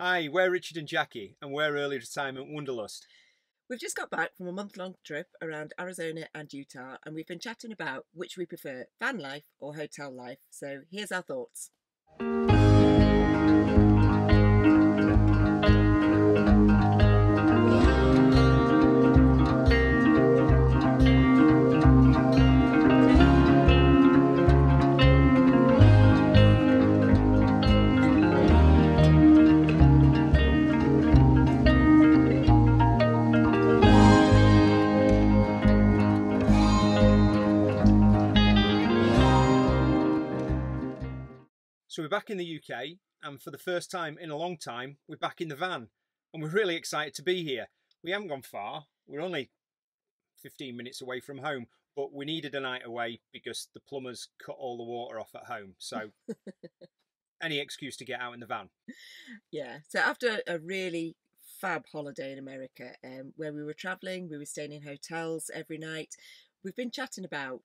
Hi, we're Richard and Jackie, and we're Early Retirement Wanderlust. We've just got back from a month long trip around Arizona and Utah, and we've been chatting about which we prefer van life or hotel life. So here's our thoughts. Back in the UK, and for the first time in a long time, we're back in the van, and we're really excited to be here. We haven't gone far, we're only 15 minutes away from home, but we needed a night away because the plumbers cut all the water off at home. So, any excuse to get out in the van. Yeah. So after a really fab holiday in America, um, where we were traveling, we were staying in hotels every night. We've been chatting about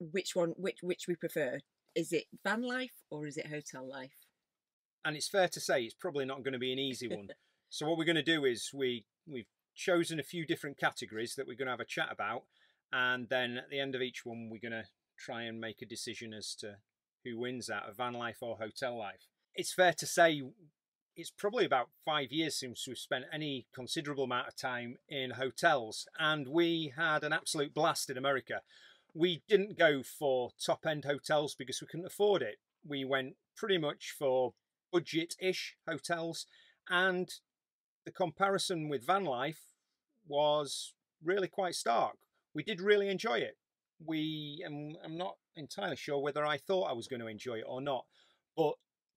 which one, which which we prefer. Is it van life or is it hotel life? And it's fair to say it's probably not going to be an easy one. so what we're going to do is we we've chosen a few different categories that we're going to have a chat about, and then at the end of each one, we're going to try and make a decision as to who wins out of van life or hotel life. It's fair to say it's probably about five years since we've spent any considerable amount of time in hotels, and we had an absolute blast in America. We didn't go for top end hotels because we couldn't afford it. We went pretty much for budget ish hotels, and the comparison with van life was really quite stark. We did really enjoy it. We, I'm not entirely sure whether I thought I was going to enjoy it or not, but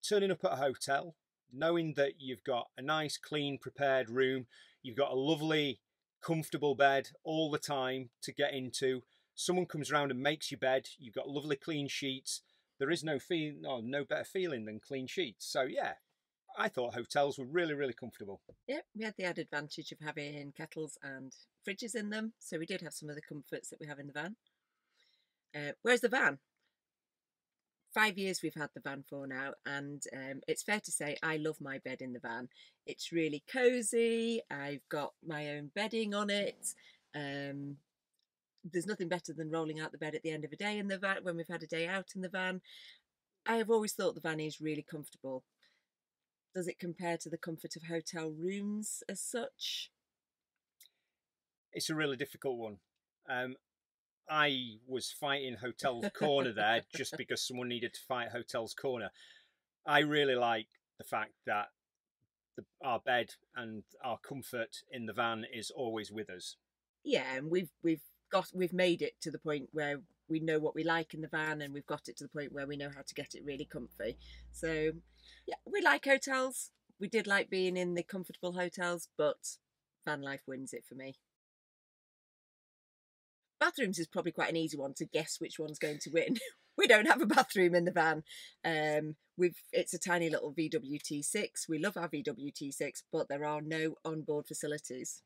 turning up at a hotel, knowing that you've got a nice, clean, prepared room, you've got a lovely, comfortable bed all the time to get into. Someone comes around and makes your bed. You've got lovely, clean sheets. There is no feel, no, no better feeling than clean sheets. So yeah, I thought hotels were really, really comfortable. Yep, we had the added advantage of having kettles and fridges in them, so we did have some of the comforts that we have in the van. Uh, where's the van? Five years we've had the van for now, and um, it's fair to say I love my bed in the van. It's really cozy. I've got my own bedding on it. Um, there's nothing better than rolling out the bed at the end of a day in the van when we've had a day out in the van. I have always thought the van is really comfortable. Does it compare to the comfort of hotel rooms as such? It's a really difficult one. Um, I was fighting Hotel's Corner there just because someone needed to fight Hotel's Corner. I really like the fact that the, our bed and our comfort in the van is always with us. Yeah, and we've we've got we've made it to the point where we know what we like in the van, and we've got it to the point where we know how to get it really comfy. So, yeah, we like hotels. We did like being in the comfortable hotels, but van life wins it for me. Bathrooms is probably quite an easy one to guess which one's going to win. we don't have a bathroom in the van. Um, we've it's a tiny little VWT6. We love our VWT6, but there are no onboard facilities.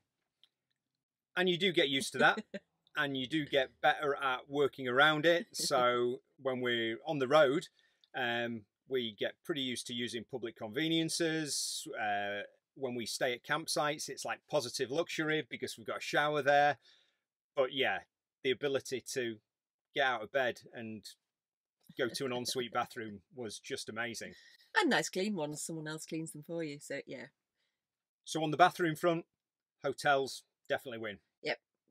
And you do get used to that. and you do get better at working around it. So when we're on the road, um, we get pretty used to using public conveniences. Uh, when we stay at campsites, it's like positive luxury because we've got a shower there. But yeah, the ability to get out of bed and go to an ensuite bathroom was just amazing. And nice clean ones. Someone else cleans them for you. So yeah. So on the bathroom front, hotels definitely win.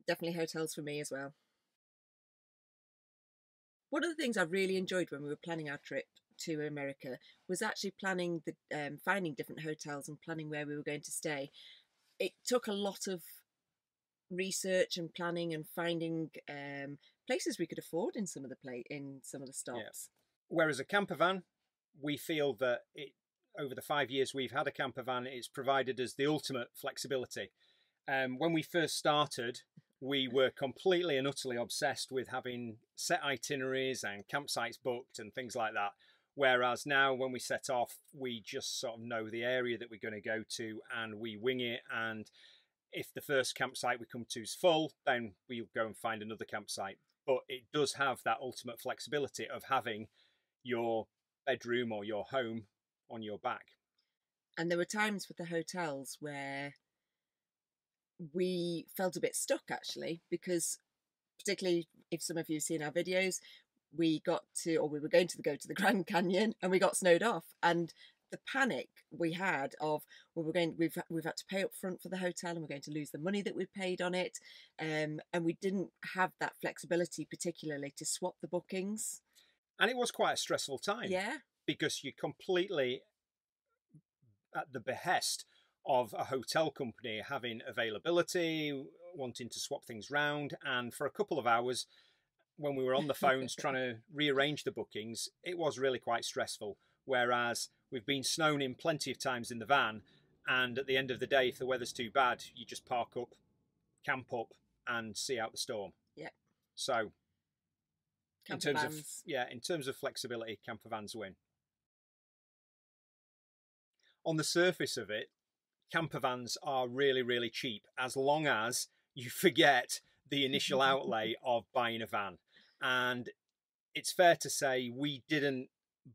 Definitely hotels for me as well. One of the things I really enjoyed when we were planning our trip to America was actually planning the um, finding different hotels and planning where we were going to stay. It took a lot of research and planning and finding um, places we could afford in some of the play in some of the stops. Yeah. Whereas a camper van, we feel that it over the five years we've had a camper van, it's provided us the ultimate flexibility. Um, when we first started, we were completely and utterly obsessed with having set itineraries and campsites booked and things like that. Whereas now, when we set off, we just sort of know the area that we're going to go to and we wing it. And if the first campsite we come to is full, then we'll go and find another campsite. But it does have that ultimate flexibility of having your bedroom or your home on your back. And there were times with the hotels where we felt a bit stuck actually, because particularly if some of you have seen our videos, we got to, or we were going to go to the Grand Canyon and we got snowed off. And the panic we had of well we're going we've we've had to pay up front for the hotel and we're going to lose the money that we've paid on it um, and we didn't have that flexibility particularly to swap the bookings and it was quite a stressful time yeah because you're completely at the behest of a hotel company having availability wanting to swap things round and for a couple of hours when we were on the phones trying to rearrange the bookings it was really quite stressful whereas We've been snown in plenty of times in the van, and at the end of the day, if the weather's too bad, you just park up, camp up, and see out the storm. Yeah. So, camper in terms vans. of yeah, in terms of flexibility, camper vans win. On the surface of it, camper vans are really really cheap as long as you forget the initial outlay of buying a van, and it's fair to say we didn't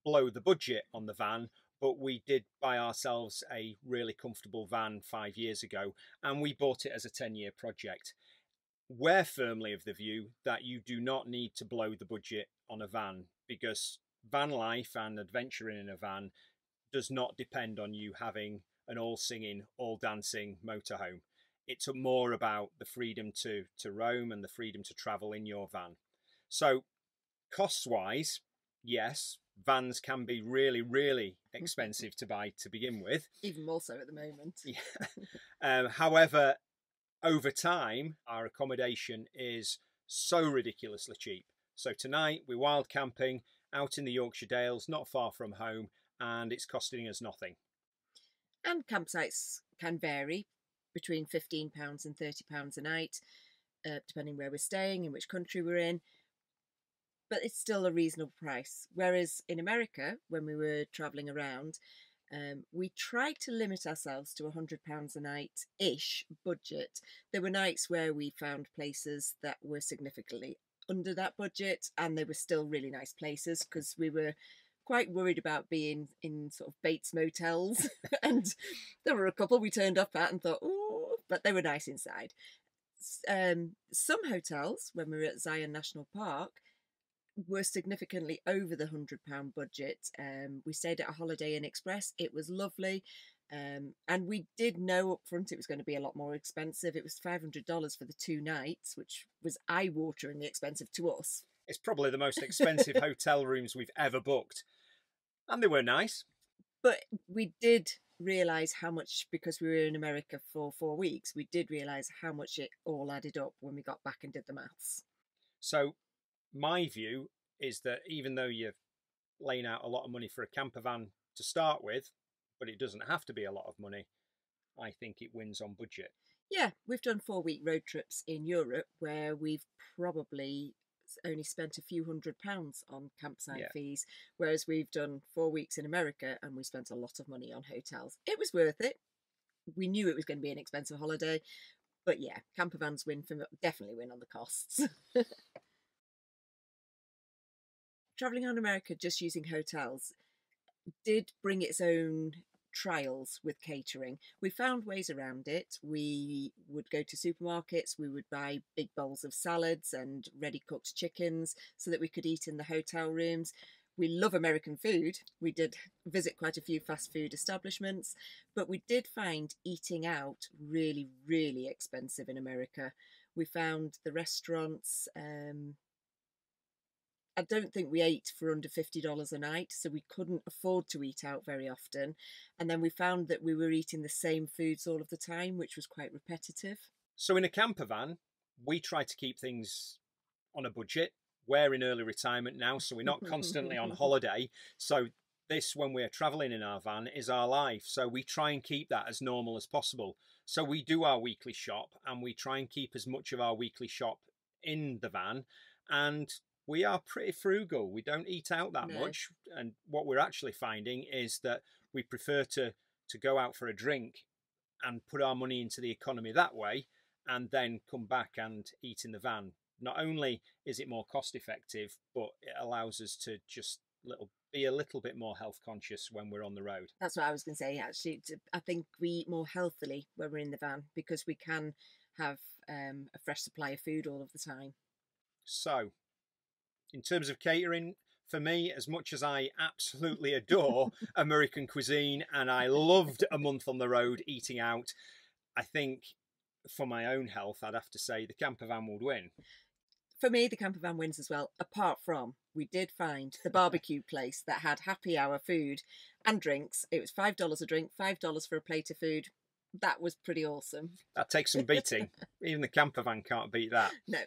blow the budget on the van but we did buy ourselves a really comfortable van five years ago and we bought it as a 10 year project. We're firmly of the view that you do not need to blow the budget on a van because van life and adventuring in a van does not depend on you having an all singing, all dancing motorhome. It's more about the freedom to, to roam and the freedom to travel in your van. So, costs wise, yes, vans can be really, really expensive to buy to begin with. Even more so at the moment. Yeah. um, however, over time, our accommodation is so ridiculously cheap. So tonight we're wild camping out in the Yorkshire Dales, not far from home, and it's costing us nothing. And campsites can vary between £15 and £30 a night, uh, depending where we're staying and which country we're in but it's still a reasonable price. Whereas in America, when we were travelling around, um, we tried to limit ourselves to a £100 a night ish budget. There were nights where we found places that were significantly under that budget, and they were still really nice places because we were quite worried about being in sort of Bates motels. and there were a couple we turned up at and thought, oh, but they were nice inside. Um, some hotels, when we were at Zion National Park, were significantly over the hundred pound budget. Um, we stayed at a Holiday Inn Express. It was lovely. Um, and we did know up front it was going to be a lot more expensive. It was five hundred dollars for the two nights, which was eye-wateringly expensive to us. It's probably the most expensive hotel rooms we've ever booked, and they were nice. But we did realize how much because we were in America for four weeks. We did realize how much it all added up when we got back and did the maths. So my view is that even though you're laying out a lot of money for a camper van to start with, but it doesn't have to be a lot of money, I think it wins on budget. Yeah, we've done four week road trips in Europe where we've probably only spent a few hundred pounds on campsite yeah. fees, whereas we've done four weeks in America and we spent a lot of money on hotels. It was worth it. We knew it was going to be an expensive holiday, but yeah, camper vans win for definitely win on the costs. traveling around America just using hotels did bring its own trials with catering. We found ways around it. We would go to supermarkets, we would buy big bowls of salads and ready cooked chickens so that we could eat in the hotel rooms. We love American food. We did visit quite a few fast food establishments, but we did find eating out really, really expensive in America. We found the restaurants, um, I don't think we ate for under $50 a night, so we couldn't afford to eat out very often. And then we found that we were eating the same foods all of the time, which was quite repetitive. So, in a camper van, we try to keep things on a budget. We're in early retirement now, so we're not constantly on holiday. So, this, when we're traveling in our van, is our life. So, we try and keep that as normal as possible. So, we do our weekly shop and we try and keep as much of our weekly shop in the van. And we are pretty frugal. We don't eat out that no. much, and what we're actually finding is that we prefer to to go out for a drink and put our money into the economy that way, and then come back and eat in the van. Not only is it more cost effective, but it allows us to just little be a little bit more health conscious when we're on the road. That's what I was going to say. Actually, I think we eat more healthily when we're in the van because we can have um, a fresh supply of food all of the time. So, in terms of catering, for me, as much as I absolutely adore American cuisine and I loved a month on the road eating out, I think for my own health, I'd have to say the camper van would win. For me, the camper van wins as well, apart from we did find the barbecue place that had happy hour food and drinks. It was $5 a drink, $5 for a plate of food. That was pretty awesome. That takes some beating. Even the camper van can't beat that. No,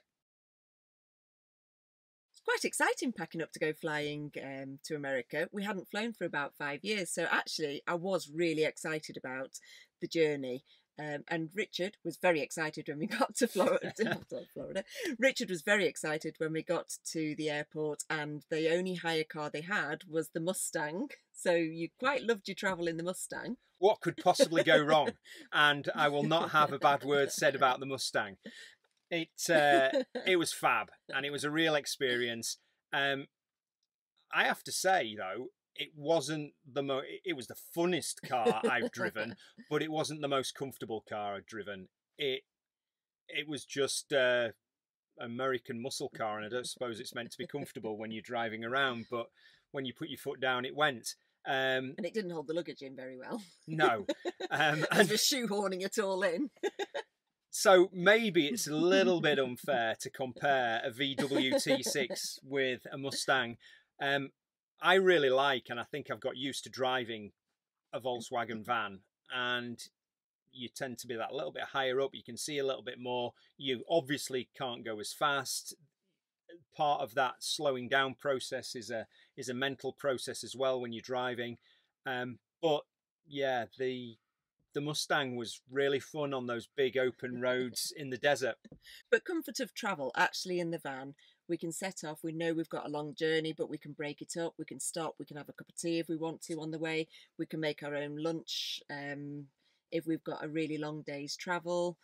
quite exciting packing up to go flying um, to America. We hadn't flown for about five years, so actually, I was really excited about the journey. Um, and Richard was very excited when we got to Florida. Florida. Richard was very excited when we got to the airport, and the only hire car they had was the Mustang. So you quite loved your travel in the Mustang. What could possibly go wrong? and I will not have a bad word said about the Mustang. It uh, it was fab, and it was a real experience. Um, I have to say though, it wasn't the mo- it was the funnest car I've driven, but it wasn't the most comfortable car I've driven. It it was just uh, American muscle car, and I don't suppose it's meant to be comfortable when you're driving around, but when you put your foot down, it went. Um, and it didn't hold the luggage in very well. No, um, and was shoehorning it all in. So maybe it's a little bit unfair to compare a VW T6 with a Mustang. Um, I really like, and I think I've got used to driving a Volkswagen van, and you tend to be that little bit higher up. You can see a little bit more. You obviously can't go as fast. Part of that slowing down process is a is a mental process as well when you're driving. Um, but yeah, the the Mustang was really fun on those big open roads in the desert. But comfort of travel, actually, in the van, we can set off. We know we've got a long journey, but we can break it up. We can stop. We can have a cup of tea if we want to on the way. We can make our own lunch um, if we've got a really long day's travel.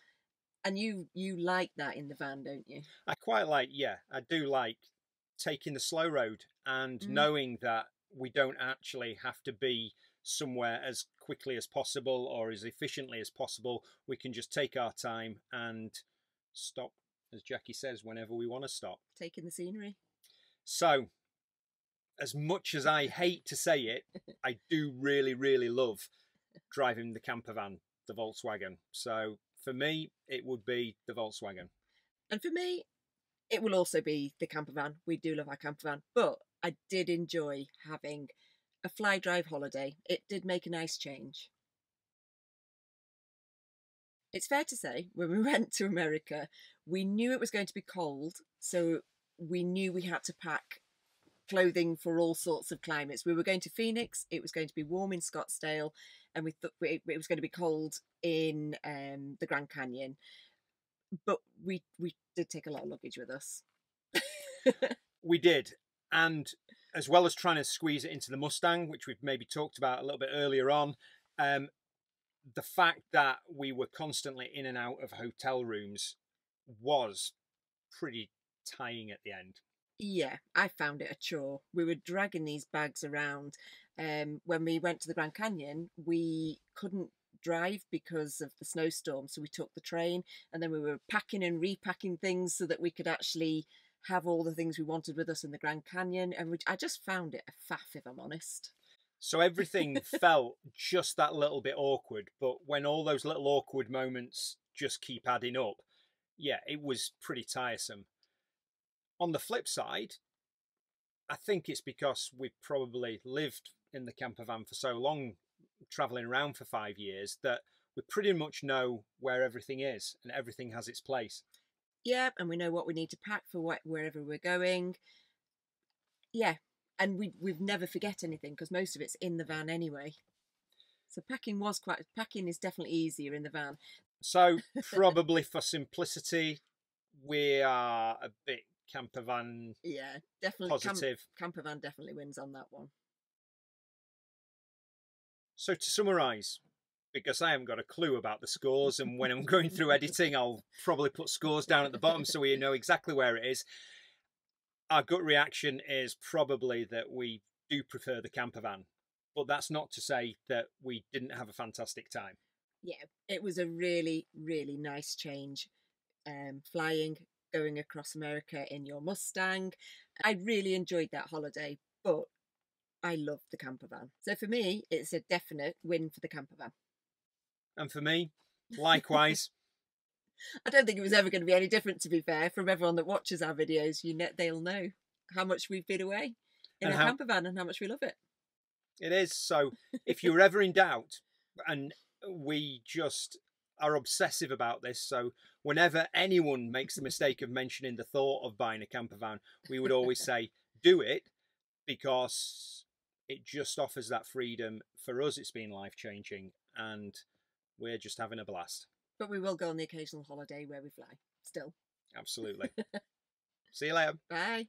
And you you like that in the van, don't you? I quite like, yeah, I do like taking the slow road and mm. knowing that we don't actually have to be somewhere as quickly as possible or as efficiently as possible. We can just take our time and stop, as Jackie says, whenever we want to stop. Taking the scenery. So, as much as I hate to say it, I do really, really love driving the camper van, the Volkswagen. So, for me, it would be the Volkswagen. And for me, it will also be the camper van. We do love our camper van, but I did enjoy having a fly drive holiday, it did make a nice change. It's fair to say, when we went to America, we knew it was going to be cold, so we knew we had to pack clothing for all sorts of climates. We were going to Phoenix, it was going to be warm in Scottsdale, and we thought it was going to be cold in um, the Grand Canyon. But we we did take a lot of luggage with us. we did, and as well as trying to squeeze it into the Mustang, which we've maybe talked about a little bit earlier on, um, the fact that we were constantly in and out of hotel rooms was pretty tying at the end. Yeah, I found it a chore. We were dragging these bags around. Um, when we went to the Grand Canyon, we couldn't drive because of the snowstorm, so we took the train, and then we were packing and repacking things so that we could actually have all the things we wanted with us in the Grand Canyon, and I just found it a faff, if I'm honest. So everything felt just that little bit awkward, but when all those little awkward moments just keep adding up, yeah, it was pretty tiresome. On the flip side, I think it's because we probably lived in the camper van for so long, traveling around for five years, that we pretty much know where everything is and everything has its place yeah, and we know what we need to pack for what, wherever we're going. Yeah, and we we've never forget anything because most of it's in the van anyway. So packing was quite packing is definitely easier in the van. So probably for simplicity, we are a bit camper van. Yeah, definitely positive. Camp, camper van definitely wins on that one. So to summarise, because I haven't got a clue about the scores. And when I'm going through editing, I'll probably put scores down at the bottom so we know exactly where it is. Our gut reaction is probably that we do prefer the camper van. But that's not to say that we didn't have a fantastic time. Yeah, it was a really, really nice change. Um, flying, going across America in your Mustang. I really enjoyed that holiday, but I love the camper van. So for me, it's a definite win for the camper van. And for me, likewise. I don't think it was ever going to be any different, to be fair. From everyone that watches our videos, you know, they'll know how much we've been away in And a how- camper van and how much we love it. It is. So if you're ever in doubt, and we just are obsessive about this, so whenever anyone makes the mistake of mentioning the thought of buying a camper van, we would always say, do it because it just offers that freedom. For us, it's been life changing, and we're just having a blast. But we will go on the occasional holiday where we fly. Still. Absolutely. See you later. Bye.